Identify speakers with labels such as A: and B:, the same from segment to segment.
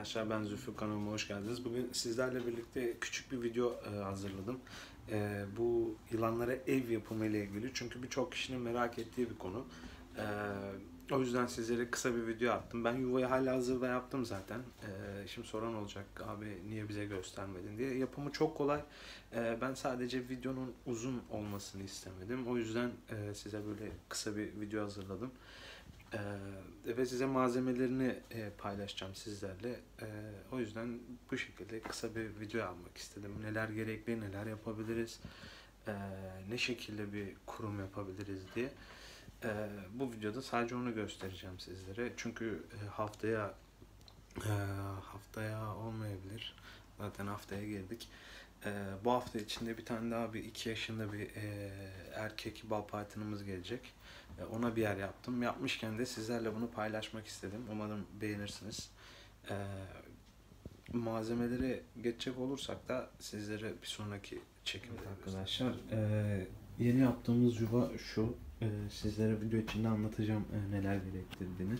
A: arkadaşlar ben Zülfü kanalıma hoş geldiniz. Bugün sizlerle birlikte küçük bir video e, hazırladım. E, bu yılanlara ev yapımı ile ilgili çünkü birçok kişinin merak ettiği bir konu. E, o yüzden sizlere kısa bir video attım. Ben yuvayı hala hazırda yaptım zaten. E, şimdi soran olacak abi niye bize göstermedin diye. Yapımı çok kolay. E, ben sadece videonun uzun olmasını istemedim. O yüzden e, size böyle kısa bir video hazırladım. Ee, ve size malzemelerini e, paylaşacağım sizlerle. Ee, o yüzden bu şekilde kısa bir video almak istedim. Neler gerekli, neler yapabiliriz, e, ne şekilde bir kurum yapabiliriz diye. E, bu videoda sadece onu göstereceğim sizlere. Çünkü haftaya e, haftaya olmayabilir. Zaten haftaya girdik. E, bu hafta içinde bir tane daha bir iki yaşında bir e, erkek bal partinimiz gelecek. E, ona bir yer yaptım. Yapmışken de sizlerle bunu paylaşmak istedim. Umarım beğenirsiniz. E, malzemeleri geçecek olursak da sizlere bir sonraki çekimde arkadaşlar. E, yeni yaptığımız yuva şu. E, sizlere video içinde anlatacağım e, neler gerektirdiğini.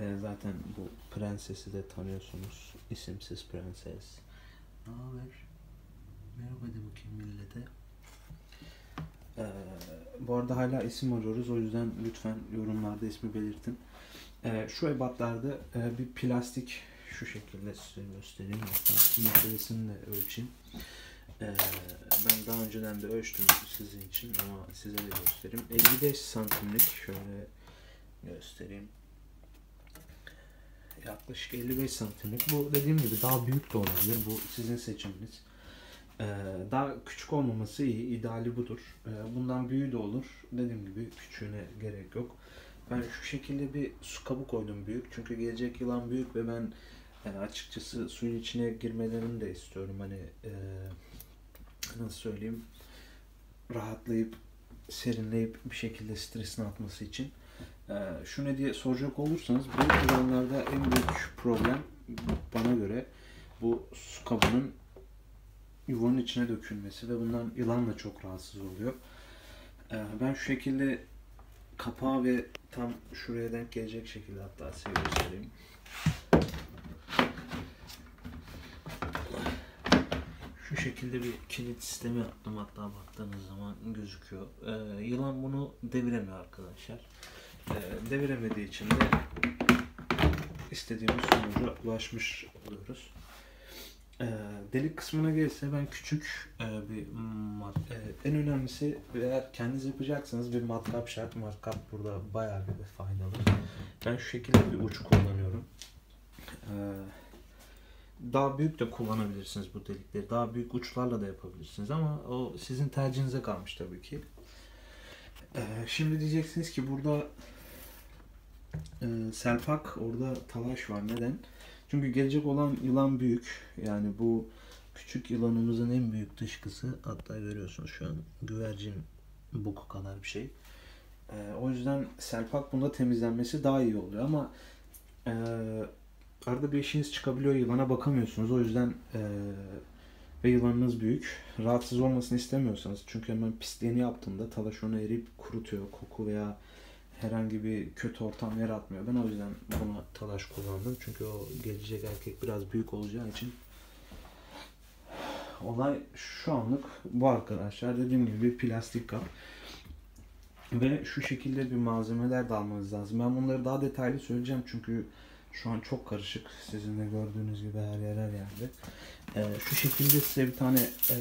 A: E, zaten bu prensesi de tanıyorsunuz. İsimsiz prenses. Ne haber? Merhaba de bakayım millete. Ee, bu arada hala isim arıyoruz. O yüzden lütfen yorumlarda ismi belirtin. Ee, şu ebatlarda e, bir plastik şu şekilde size göstereyim. Hatta meselesini de ölçeyim. Ee, ben daha önceden de ölçtüm sizin için ama size de göstereyim. 55 santimlik şöyle göstereyim. Yaklaşık 55 santimlik. Bu dediğim gibi daha büyük de olabilir. Bu sizin seçiminiz. Ee, daha küçük olmaması iyi. ideali budur. Ee, bundan büyüğü de olur. Dediğim gibi küçüğüne gerek yok. Ben şu şekilde bir su kabı koydum büyük. Çünkü gelecek yılan büyük ve ben yani açıkçası suyun içine girmelerini de istiyorum. Hani e, nasıl söyleyeyim rahatlayıp serinleyip bir şekilde stresini atması için. Ee, şu ne diye soracak olursanız bu yılanlarda en büyük problem bana göre bu su kabının yuvanın içine dökülmesi ve bundan yılan da çok rahatsız oluyor. Ee, ben şu şekilde kapağı ve tam şuraya denk gelecek şekilde hatta size göstereyim. Şu şekilde bir kilit sistemi yaptım hatta baktığınız zaman gözüküyor. Ee, yılan bunu deviremiyor arkadaşlar. Ee, deviremediği için de istediğimiz sonuca ulaşmış oluyoruz. E, delik kısmına gelirse ben küçük e, bir mat, e, en önemlisi eğer kendiniz yapacaksanız bir matkap şart. Matkap burada bayağı bir faydalı. Ben şu şekilde bir uç kullanıyorum. E, daha büyük de kullanabilirsiniz bu delikleri. Daha büyük uçlarla da yapabilirsiniz ama o sizin tercihinize kalmış tabii ki. E, şimdi diyeceksiniz ki burada e, selpak orada talaş var. Neden? Çünkü gelecek olan yılan büyük. Yani bu küçük yılanımızın en büyük dışkısı hatta görüyorsunuz şu an güvercin boku kadar bir şey. Ee, o yüzden selpak bunda temizlenmesi daha iyi oluyor ama e, arada bir işiniz çıkabiliyor yılana bakamıyorsunuz. O yüzden e, ve yılanınız büyük. Rahatsız olmasını istemiyorsanız çünkü hemen pisliğini yaptığında talaş onu eriyip kurutuyor. Koku veya herhangi bir kötü ortam yaratmıyor. Ben o yüzden buna talaş kullandım. Çünkü o gelecek erkek biraz büyük olacağı için olay şu anlık bu arkadaşlar. Dediğim gibi bir plastik kap. Ve şu şekilde bir malzemeler de almanız lazım. Ben bunları daha detaylı söyleyeceğim çünkü şu an çok karışık. Sizin de gördüğünüz gibi her yer her yerde. Ee, şu şekilde size bir tane e,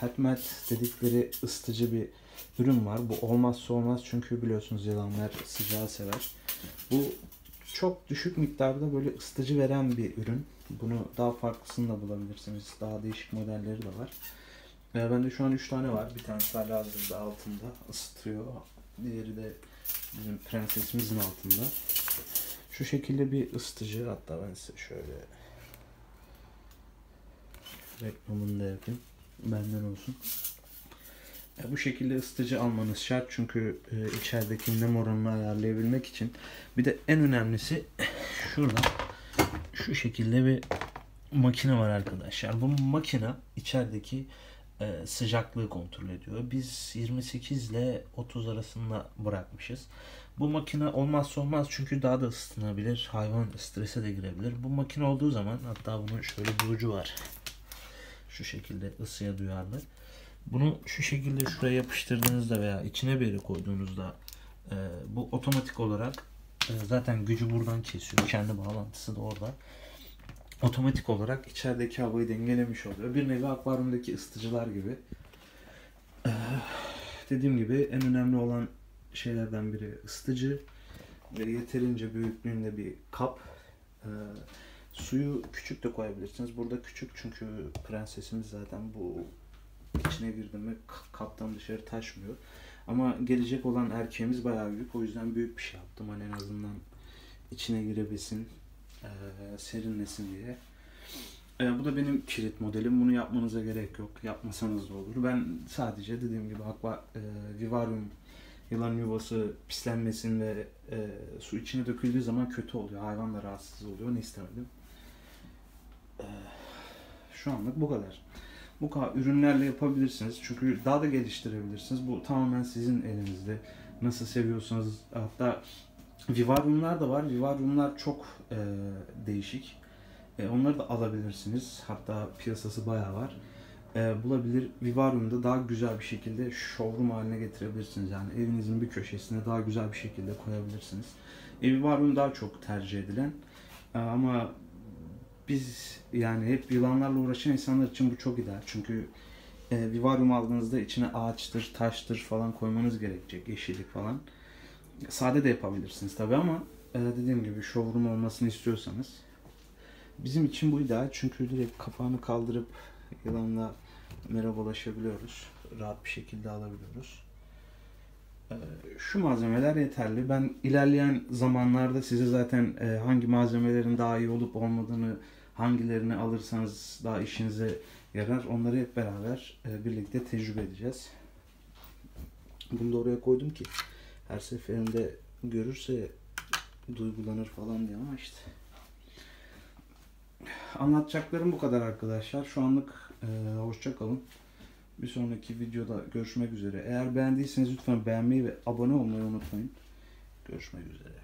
A: Hetmet dedikleri ısıtıcı bir ürün var. Bu olmazsa olmaz çünkü biliyorsunuz yılanlar sıcağı sever. Bu çok düşük miktarda böyle ısıtıcı veren bir ürün. Bunu daha farklısını da bulabilirsiniz. Daha değişik modelleri de var. Ee, bende şu an 3 tane var. Bir tanesi hala altında ısıtıyor. Diğeri de bizim prensesimizin altında. Şu şekilde bir ısıtıcı. Hatta ben size şöyle reklamını da yapayım. Benden olsun. E, bu şekilde ısıtıcı almanız şart çünkü e, içerideki nem oranını ayarlayabilmek için. Bir de en önemlisi şurada şu şekilde bir makine var arkadaşlar. Bu makine içerideki e, sıcaklığı kontrol ediyor. Biz 28 ile 30 arasında bırakmışız.
B: Bu makine olmazsa olmaz çünkü daha da ısıtılabilir. Hayvan strese de girebilir. Bu makine olduğu zaman hatta bunun şöyle bir ucu var. Şu şekilde ısıya duyarlı. Bunu şu şekilde şuraya yapıştırdığınızda veya içine bir yere koyduğunuzda e, bu otomatik olarak e, zaten gücü buradan kesiyor. Kendi bağlantısı da orada. Otomatik olarak içerideki havayı dengelemiş oluyor. Bir nevi akvaryumdaki ısıtıcılar gibi. E, dediğim gibi en önemli olan şeylerden biri ısıtıcı ve yeterince büyüklüğünde bir kap. E, suyu küçük de koyabilirsiniz. Burada küçük çünkü prensesimiz zaten bu içine girdi mi kaptan dışarı taşmıyor. Ama gelecek olan erkeğimiz bayağı büyük. O yüzden büyük bir şey yaptım. Hani en azından içine girebilsin, eee, serinlesin diye. Eee, bu da benim kilit modelim. Bunu yapmanıza gerek yok. Yapmasanız da olur. Ben sadece dediğim gibi aqua, eee, vivarium yılan yuvası pislenmesin ve eee, su içine döküldüğü zaman kötü oluyor. Hayvan da rahatsız oluyor. Onu istemedim. Eee, şu anlık bu kadar. Bu kadar ürünlerle yapabilirsiniz. Çünkü daha da geliştirebilirsiniz. Bu tamamen sizin elinizde. Nasıl seviyorsanız hatta Vivariumlar da var. Vivariumlar çok e, değişik. E, onları da alabilirsiniz. Hatta piyasası bayağı var. E, bulabilir. Vivarium'da daha güzel bir şekilde showroom haline getirebilirsiniz. Yani evinizin bir köşesine daha güzel bir şekilde koyabilirsiniz. E, Vivarium daha çok tercih edilen. E, ama biz yani hep yılanlarla uğraşan insanlar için bu çok ideal. Çünkü e, vivarium aldığınızda içine ağaçtır, taştır falan koymanız gerekecek. Yeşillik falan. Sade de yapabilirsiniz tabi ama e, dediğim gibi showroom olmasını istiyorsanız bizim için bu ideal. Çünkü direkt kapağını kaldırıp yılanla merhabalaşabiliyoruz. Rahat bir şekilde alabiliyoruz. E, Şu malzemeler yeterli. Ben ilerleyen zamanlarda size zaten e, hangi malzemelerin daha iyi olup olmadığını, hangilerini alırsanız daha işinize yarar, onları hep beraber e, birlikte tecrübe edeceğiz. Bunu da oraya koydum ki her seferinde görürse duygulanır falan diye ama işte. Anlatacaklarım bu kadar arkadaşlar. Şu anlık e, hoşça kalın. Bir sonraki videoda görüşmek üzere. Eğer beğendiyseniz lütfen beğenmeyi ve abone olmayı unutmayın. Görüşmek üzere.